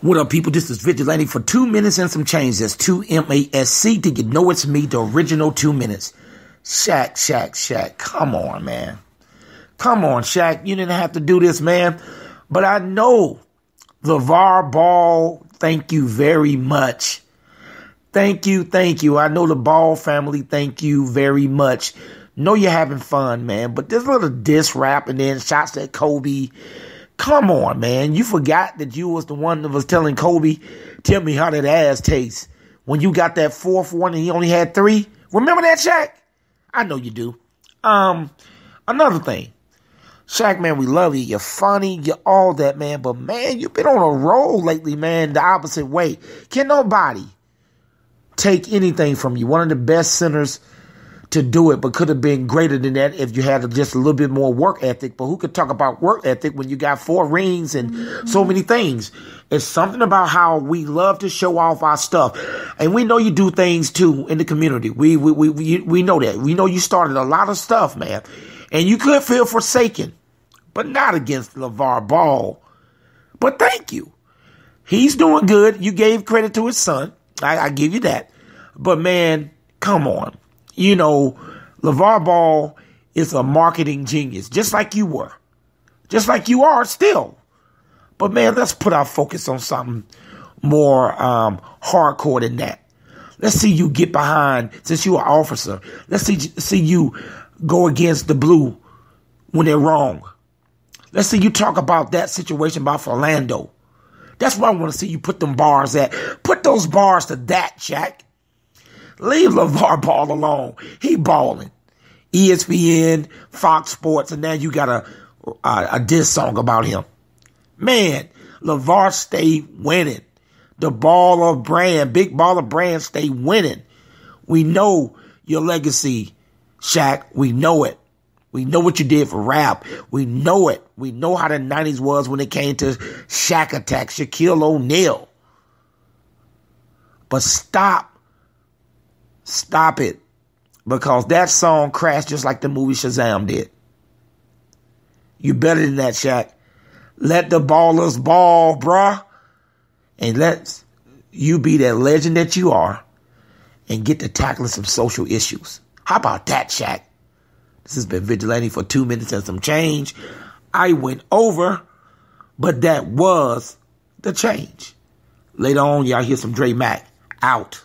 What up, people? This is Vigilante for two minutes and some change. That's two M A S C. Did you know it's me, the original two minutes? Shaq, Shaq, Shaq. Come on, man. Come on, Shaq. You didn't have to do this, man. But I know LaVar Ball, thank you very much. Thank you, thank you. I know the Ball family, thank you very much. Know you're having fun, man. But this little diss rap and then shots at Kobe Come on, man. You forgot that you was the one that was telling Kobe, tell me how that ass tastes. When you got that fourth one and he only had three. Remember that, Shaq? I know you do. Um, another thing. Shaq, man, we love you. You're funny. You're all that, man. But, man, you've been on a roll lately, man, the opposite way. Can nobody take anything from you? One of the best centers to do it, but could have been greater than that if you had just a little bit more work ethic. But who could talk about work ethic when you got four rings and mm-hmm. so many things? It's something about how we love to show off our stuff. And we know you do things too in the community. We, we, we, we, we know that. We know you started a lot of stuff, man. And you could feel forsaken, but not against LaVar Ball. But thank you. He's doing good. You gave credit to his son. I, I give you that. But man, come on you know, LaVar Ball is a marketing genius, just like you were, just like you are still. But man, let's put our focus on something more um, hardcore than that. Let's see you get behind, since you're an officer. Let's see see you go against the blue when they're wrong. Let's see you talk about that situation about Philando. That's where I want to see you put them bars at. Put those bars to that, Jack. Leave LaVar Ball alone. He balling. ESPN, Fox Sports, and now you got a, a, a diss song about him. Man, LaVar stay winning. The Baller Brand, big ball of brand stay winning. We know your legacy, Shaq. We know it. We know what you did for rap. We know it. We know how the 90s was when it came to Shaq Attaq, Shaquille O'Neal. But stop Stop it. Because that song crashed just like the movie Shazam did. You better than that, Shaq. Let the ballers ball, bruh. And let you be that legend that you are and get to tackling some social issues. How about that, Shaq? This has been Vigilante for two minutes and some change. I went over, but that was the change. Later on, y'all hear some Dre Mack out.